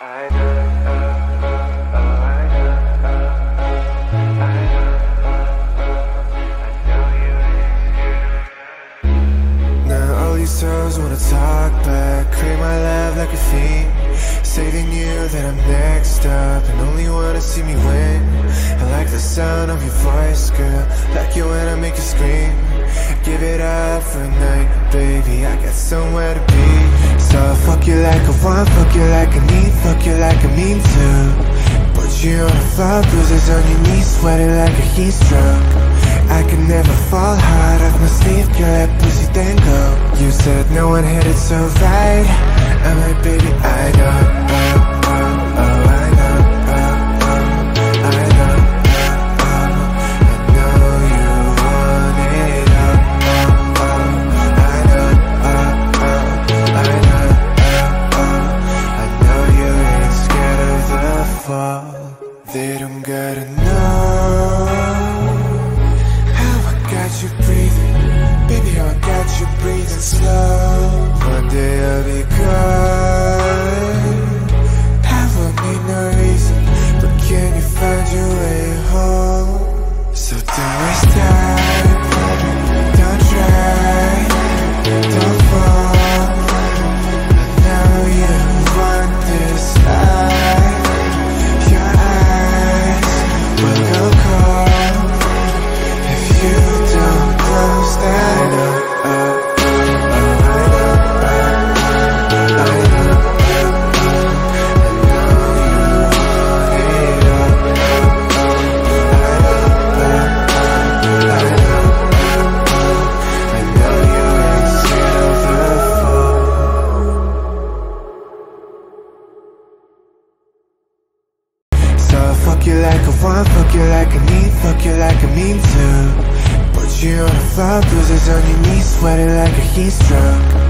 I know, these toes wanna talk back Crave my love like a fiend. Saving you that I'm next up And only wanna see me win. I like the sound of your voice, girl Like you when I make you scream. Give it up for a night, I got somewhere to be. So I'll fuck you like I want Fuck you like I need Fuck you like I mean to Put you on the floor Bruises on your knees Sweating like a heat stroke. I can never fall hard off my sleeve Girl, that pussy go You said no one hit it so right. I'm like, baby, I know Gotta know how I got you breathing. Baby, how I got you breathing slow. One day fuck you like I want, fuck you like I need, fuck you like I mean to Put you on the floor, bruises on your knees, sweating like a heat stroke